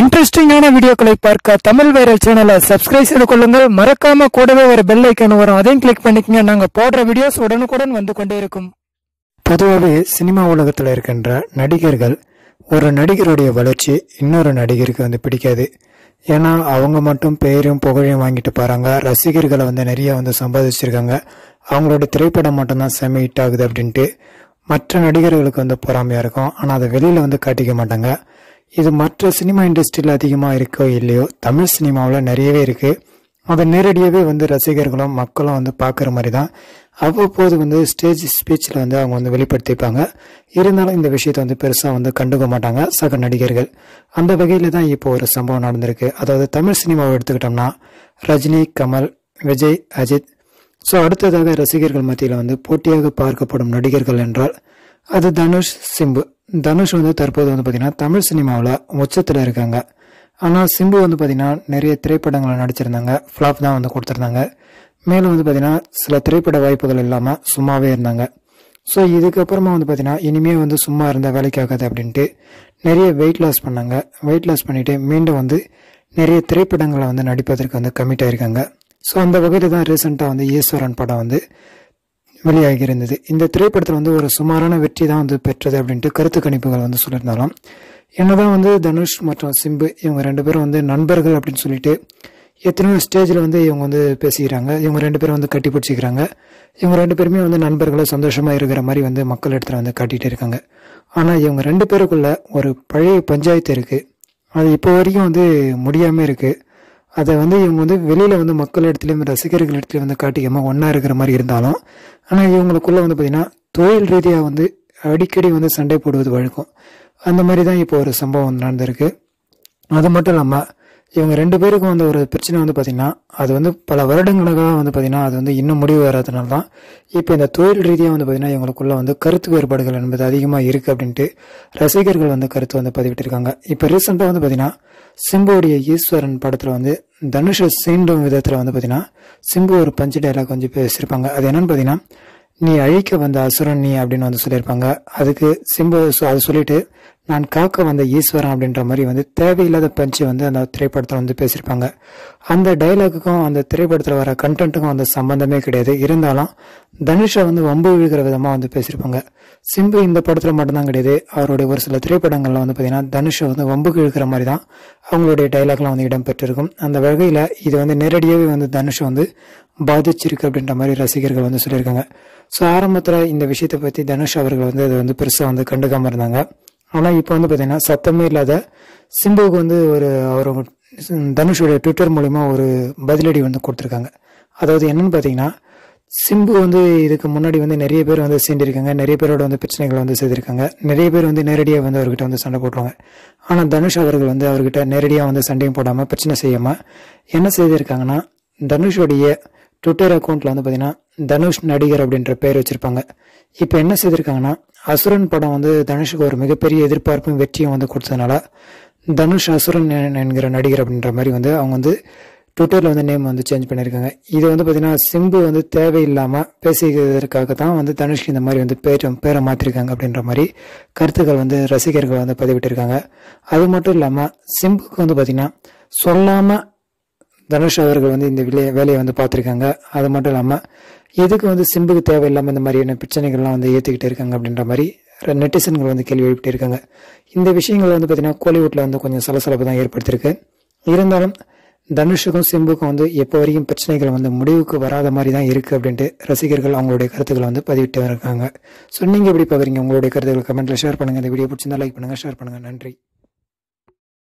இன்ட்ரெஸ்டிங்கான வீடியோக்களை பார்க்க தமிழ் வைரல் சேனலை சப்ஸ்கிரைப் செய்து கொள்ளுங்கள். மறக்காம கூடவே ஒரு பெல் ஐக்கன் வரும். அதையும் கிளிக் பண்ணிக்கங்க. நாங்கள் போடுற வீடியோஸ் உடனுக்குடன் வந்து கொண்டே இருக்கும். பொதுவாகவே சினிமா உலகத்தில் இருக்கின்ற நடிகர்கள் ஒரு நடிகருடைய வளர்ச்சி இன்னொரு நடிகருக்கு வந்து பிடிக்காது. ஏன்னா அவங்க மட்டும் பெயரும் புகழையும் வாங்கிட்டு போகிறாங்க ரசிகர்களை வந்து நிறைய வந்து சம்பாதிச்சிருக்காங்க. அவங்களோட திரைப்படம் மட்டும்தான் செம ஹிட் ஆகுது அப்படின்ட்டு மற்ற நடிகர்களுக்கு வந்து பொறாமையாக இருக்கும். ஆனால் அதை வெளியில் வந்து காட்டிக்க மாட்டாங்க. இது மற்ற சினிமா இண்டஸ்ட்ரியில் அதிகமாக இருக்கோ இல்லையோ தமிழ் சினிமாவில் நிறையவே இருக்குது அதை நேரடியாகவே வந்து ரசிகர்களும் மக்களும் வந்து பார்க்குற மாதிரி தான். அவ்வப்போது வந்து ஸ்டேஜ் ஸ்பீச்சில் வந்து அவங்க வந்து வெளிப்படுத்திப்பாங்க இருந்தாலும் இந்த விஷயத்தை வந்து பெருசாக வந்து கண்டுக்க மாட்டாங்க சக நடிகர்கள். அந்த வகையில் தான் இப்போ ஒரு சம்பவம் நடந்திருக்கு. அதாவது தமிழ் சினிமாவை எடுத்துக்கிட்டோம்னா ரஜினி கமல் விஜய் அஜித். ஸோ அடுத்ததாக ரசிகர்கள் மத்தியில் வந்து போட்டியாக பார்க்கப்படும் நடிகர்கள் என்றால் அது தனுஷ் சிம்பு. தனுஷ் வந்து தற்போது வந்து பார்த்தீங்கன்னா தமிழ் சினிமாவில் உச்சத்தில் இருக்காங்க. ஆனால் சிம்பு வந்து பார்த்தீங்கன்னா நிறைய திரைப்படங்களை நடிச்சிருந்தாங்க. ஃப்ளாப் தான் வந்து கொடுத்துருந்தாங்க. மேலும் வந்து பார்த்தீங்கன்னா சில திரைப்பட வாய்ப்புகள் இல்லாமல் சும்மாவே இருந்தாங்க. ஸோ இதுக்கப்புறமா வந்து பார்த்தீங்கன்னா இனிமே வந்து சும்மா இருந்தால் வேலைக்கு ஆகாது அப்படின்ட்டு நிறைய வெயிட் லாஸ் பண்ணாங்க. வெயிட் லாஸ் பண்ணிவிட்டு மீண்டும் வந்து நிறைய திரைப்படங்களை வந்து நடிப்பதற்கு வந்து கமிட் ஆயிருக்காங்க. ஸோ அந்த வகையில் தான் ரீசெண்டாக வந்து ஈஸ்வரன் படம் வந்து வெளியாகி இருந்தது இந்த திரைப்படத்தில் வந்து ஒரு சுமாரான வெற்றி தான் வந்து பெற்றது அப்படின்ட்டு கருத்து கணிப்புகள் வந்து சொல்லியிருந்தாலும் என்னதான் வந்து தனுஷ் மற்றும் சிம்பு இவங்க ரெண்டு பேரும் வந்து நண்பர்கள் அப்படின்னு சொல்லிட்டு எத்தனையோ ஸ்டேஜில் வந்து இவங்க வந்து பேசிக்கிறாங்க. இவங்க ரெண்டு பேரும் வந்து கட்டி பிடிச்சிக்கிறாங்க. இவங்க ரெண்டு பேருமே வந்து நண்பர்களை சந்தோஷமாக இருக்கிற மாதிரி வந்து மக்கள் இடத்துல வந்து காட்டிகிட்டு இருக்காங்க. ஆனால் இவங்க ரெண்டு பேருக்குள்ள ஒரு பழைய பஞ்சாயத்து இருக்குது அது இப்போ வரைக்கும் வந்து முடியாமல் இருக்குது அதை வந்து இவங்க வந்து வெளியில் வந்து மக்கள் இடத்துலையும் ரசிகர்கள் இடத்துலையும் வந்து காட்டிக்காமல் ஒன்றா இருக்கிற மாதிரி இருந்தாலும் ஆனால் இவங்களுக்குள்ளே வந்து பார்த்திங்கன்னா தொழில் ரீதியாக வந்து அடிக்கடி வந்து சண்டை போடுவது வழக்கம். அந்த மாதிரி தான் இப்போ ஒரு சம்பவம் நடந்திருக்கு. அது மட்டும் இல்லாமல் இவங்க ரெண்டு பேருக்கும் வந்து ஒரு பிரச்சனை வந்து பார்த்திங்கன்னா அது வந்து பல வருடங்களாக வந்து பார்த்திங்கன்னா அது வந்து இன்னும் முடிவு வராதனால தான் இப்போ இந்த தொழில் ரீதியாக வந்து பார்த்திங்கன்னா இவங்களுக்குள்ள வந்து கருத்து வேறுபாடுகள் என்பது அதிகமாக இருக்குது அப்படின்ட்டு ரசிகர்கள் வந்து கருத்து வந்து பதிவிட்டிருக்காங்க. இப்போ ரீசெண்டாக வந்து பார்த்திங்கன்னா சிம்புவுடைய ஈஸ்வரன் படத்தில் வந்து தனுஷை சீண்டும் விதத்தில் வந்து பார்த்தீங்கன்னா சிம்பு ஒரு பஞ்சு டைலாக் கொஞ்சம் பேசியிருப்பாங்க. அது என்னன்னு பார்த்தீங்கன்னா நீ அழிக்க வந்த அசுரன் நீ அப்படின்னு வந்து சொல்லியிருப்பாங்க. அதுக்கு சிம்பு அதை அது சொல்லிட்டு நான் காக்க வந்த ஈஸ்வரன் அப்படின்ற மாதிரி வந்து தேவையில்லாத பஞ்சு வந்து அந்த திரைப்படத்தில் வந்து பேசியிருப்பாங்க. அந்த டைலாக்குக்கும் அந்த திரைப்படத்தில் வர கண்டென்ட்டுக்கும் அந்த சம்பந்தமே கிடையாது. இருந்தாலும் தனுஷை வந்து வம்பு விழுகிற விதமாக வந்து பேசியிருப்பாங்க. சிம்பு இந்த படத்தில் மட்டும்தான் கிடையாது. அவருடைய ஒரு சில திரைப்படங்களில் வந்து பார்த்தீங்கன்னா தனுஷை வந்து வம்புக்கு இழுக்கிற மாதிரி தான் அவங்களுடைய டைலாக்லாம் வந்து இடம்பெற்றிருக்கும். அந்த வகையில் இது வந்து நேரடியாகவே வந்து தனுஷை வந்து பாதிச்சிருக்கு அப்படின்ற மாதிரி ரசிகர்கள் வந்து சொல்லியிருக்காங்க. ஸோ ஆரம்பத்தில் இந்த விஷயத்தை பற்றி தனுஷ் அவர்கள் வந்து அதை வந்து பெருசாக வந்து கண்டுக்காமல் இருந்தாங்க. ஆனால் இப்போ வந்து பார்த்தீங்கன்னா சத்தமே இல்லாத சிம்புவுக்கு வந்து ஒரு அவர் தனுஷோடைய ட்விட்டர் மூலிமா ஒரு பதிலடி வந்து கொடுத்துருக்காங்க. அதாவது என்னன்னு பார்த்தீங்கன்னா சிம்பு வந்து இதுக்கு முன்னாடி வந்து நிறைய பேர் வந்து சேர்ந்திருக்காங்க. நிறைய பேரோட வந்து பிரச்சனைகளை வந்து செய்திருக்காங்க. நிறைய பேர் வந்து நேரடியாக வந்து அவர்கிட்ட வந்து சண்டை போட்டுருவாங்க. ஆனால் தனுஷ் அவர்கள் வந்து அவர்கிட்ட நேரடியாக வந்து சண்டையும் போடாமல் பிரச்சனை செய்யாமல் என்ன செய்திருக்காங்கன்னா தனுஷோடைய ட்விட்டர் அக்கௌண்ட்டில் வந்து பார்த்தீங்கன்னா தனுஷ் நடிகர் அப்படின்ற பேர் வச்சுருப்பாங்க. இப்போ என்ன செய்திருக்காங்கன்னா அசுரன் படம் வந்து தனுஷுக்கு ஒரு மிகப்பெரிய எதிர்பார்ப்பும் வெற்றியும் வந்து கொடுத்ததுனால தனுஷ் அசுரன் என்கிற நடிகர் அப்படின்ற மாதிரி வந்து அவங்க வந்து ட்விட்டரில் வந்து நேம் வந்து சேஞ்ச் பண்ணியிருக்காங்க. இது வந்து பார்த்தீங்கன்னா சிம்பு வந்து தேவையில்லாமல் பேசிக்கிறதுக்காக தான் வந்து தனுஷ்க்கு இந்த மாதிரி வந்து பேரை பேரை மாற்றிருக்காங்க அப்படின்ற மாதிரி கருத்துக்கள் வந்து ரசிகர்கள் வந்து பதிவிட்டிருக்காங்க. அது மட்டும் இல்லாமல் சிம்புக்கு வந்து பார்த்தீங்கன்னா சொல்லாமல் தனுஷ் அவர்கள் வந்து இந்த வேலையை வேலையை வந்து பார்த்துருக்காங்க. அது மட்டும் இல்லாமல் எதுக்கு வந்து சிம்புக்கு தேவையில்லாமல் இந்த மாதிரியான பிரச்சனைகள்லாம் வந்து ஏற்றுக்கிட்டு இருக்காங்க அப்படின்ற மாதிரி நெட்டிசன்கள் வந்து கேள்வி எழுப்பிட்டு இருக்காங்க. இந்த விஷயங்கள் வந்து பார்த்தீங்கன்னா கோலிவுட்டில் வந்து கொஞ்சம் சலசலப்பு தான் ஏற்படுத்தியிருக்கு இருந்தாலும் தனுஷுக்கும் சிம்புக்கும் வந்து எப்போ வரைக்கும் பிரச்சனைகள் வந்து முடிவுக்கு வராத மாதிரி தான் இருக்குது அப்படின்ட்டு ரசிகர்கள் அவங்களுடைய கருத்துக்களை வந்து பதிவிட்டு இருக்காங்க ஸோ நீங்கள் எப்படி பார்க்குறீங்க உங்களுடைய கருத்துக்களை கமெண்ட்டில் ஷேர் பண்ணுங்கள் இந்த வீடியோ பிடிச்சிருந்தா லைக் பண்ணுங்கள் ஷேர் பண்ணுங்கள் நன்றி.